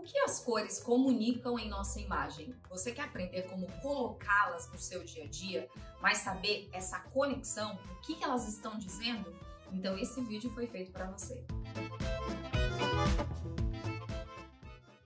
O que as cores comunicam em nossa imagem? Você quer aprender como colocá-las no seu dia a dia, mas saber essa conexão, o que elas estão dizendo? Então esse vídeo foi feito para você.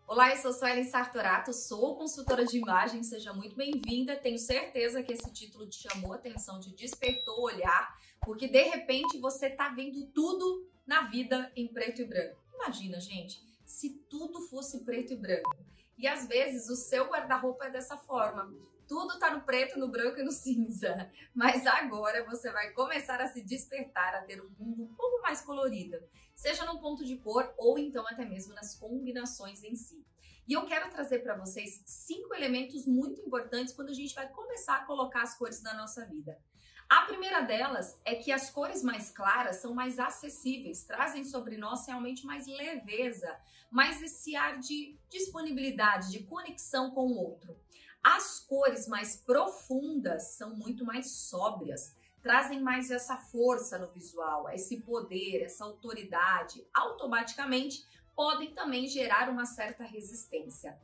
Olá, eu sou Suelen Sartorato, sou consultora de imagem, seja muito bem-vinda. Tenho certeza que esse título te chamou a atenção, te despertou o olhar, porque de repente você tá vendo tudo na vida em preto e branco. Imagina, gente, se tudo fosse preto e branco. E às vezes o seu guarda-roupa é dessa forma. Tudo tá no preto, no branco e no cinza. Mas agora você vai começar a se despertar, a ter um mundo um pouco mais colorido, seja no ponto de cor ou então até mesmo nas combinações em si. E eu quero trazer para vocês cinco elementos muito importantes quando a gente vai começar a colocar as cores na nossa vida. A primeira delas é que as cores mais claras são mais acessíveis, trazem sobre nós realmente mais leveza, mais esse ar de disponibilidade, de conexão com o outro. As cores mais profundas são muito mais sóbrias, trazem mais essa força no visual, esse poder, essa autoridade. Automaticamente podem também gerar uma certa resistência.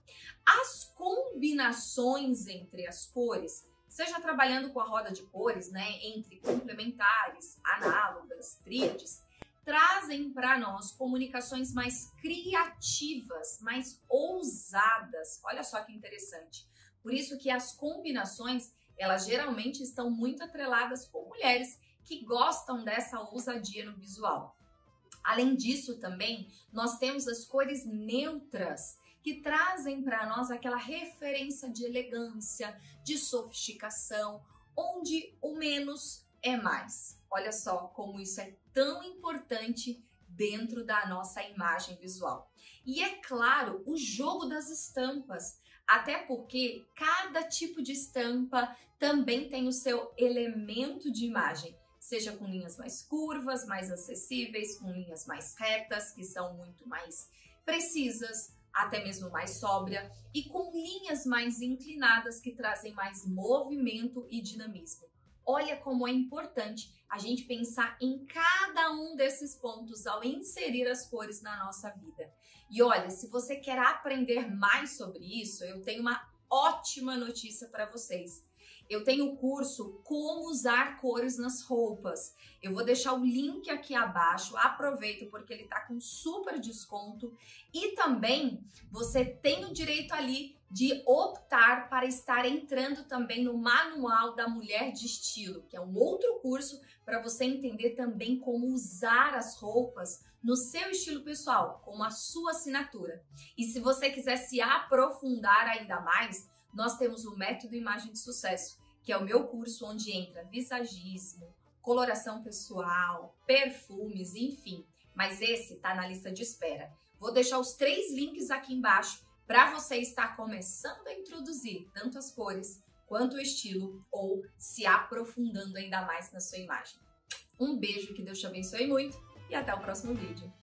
As combinações entre as cores seja trabalhando com a roda de cores, né, entre complementares, análogas, tríades, trazem para nós comunicações mais criativas, mais ousadas. Olha só que interessante. Por isso que as combinações, elas geralmente estão muito atreladas com mulheres que gostam dessa ousadia no visual. Além disso, também nós temos as cores neutras, que trazem para nós aquela referência de elegância, de sofisticação, onde o menos é mais. Olha só como isso é tão importante dentro da nossa imagem visual. E é claro, o jogo das estampas, até porque cada tipo de estampa também tem o seu elemento de imagem, seja com linhas mais curvas, mais acessíveis, com linhas mais retas, que são muito mais precisas, até mesmo mais sóbria, e com linhas mais inclinadas que trazem mais movimento e dinamismo. Olha como é importante a gente pensar em cada um desses pontos ao inserir as cores na nossa vida. E olha, se você quer aprender mais sobre isso, eu tenho uma ótima notícia para vocês. Eu tenho o curso Como Usar Cores nas Roupas. Eu vou deixar o link aqui abaixo. Aproveita porque ele tá com super desconto. E também você tem o direito ali de optar para estar entrando também no Manual da Mulher de Estilo, que é um outro curso para você entender também como usar as roupas no seu estilo pessoal, com a sua assinatura. E se você quiser se aprofundar ainda mais, nós temos o Método Imagem de Sucesso, que é o meu curso onde entra visagismo, coloração pessoal, perfumes, enfim. Mas esse está na lista de espera. Vou deixar os três links aqui embaixo para você estar começando a introduzir tanto as cores quanto o estilo ou se aprofundando ainda mais na sua imagem. Um beijo, que Deus te abençoe muito e até o próximo vídeo.